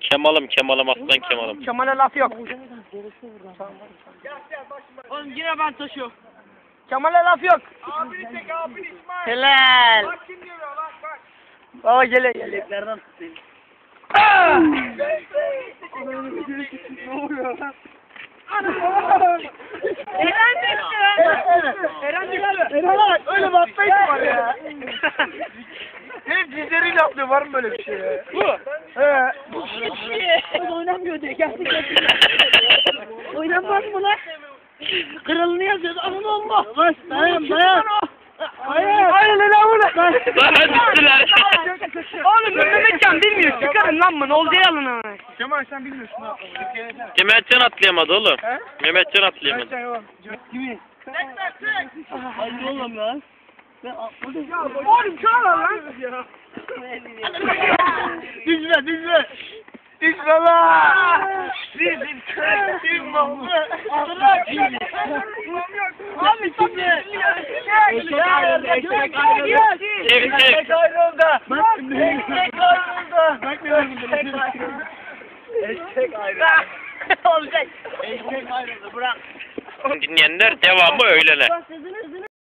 Kemal'ım Kemal'ım aslan Kemal'ım. Kemal'e laf yok. Oğlum yine ben taşıyorum. Kemal'e laf yok. Abini çek abini İsmail. Helal. Bak kim geliyor bak bak. Baba gele gele. Nereden tutayım? Eren düştü. Eren düştü. Eren öyle bakmayın var ya. Hep dizleriyle atlıyor var mı böyle bir şey ya? Bu. He. O oynamıyor diye geldik. Oynanmaz mı lan? Kralını yazıyoruz ama olmaz. Dayan dayan. Hayır. Hayır lan bunu. Lan düştüler. Oğlum ben Mehmetcan bilmiyor. Çıkarın lan bunu. Oldu alın ama. Kemal sen bilmiyorsun. Mehmetcan atlayamadı oğlum. He? Mehmetcan atlayamadı. Sen yok. Kimi? Hayır oğlum lan. Ben atladım. Oğlum çağır lan. Düşme düşme. Düşme lan. Sizin kırıktım Abi şimdi. Eşek ayrıldı. Eşek ayrıldı. Eşek. ayrıldı. Eşek ayrıldı. Eşek ayrıldı. Olacak. Eşek ayrıldı. Bırak. Dinleyenler devamı öyleler. Sizin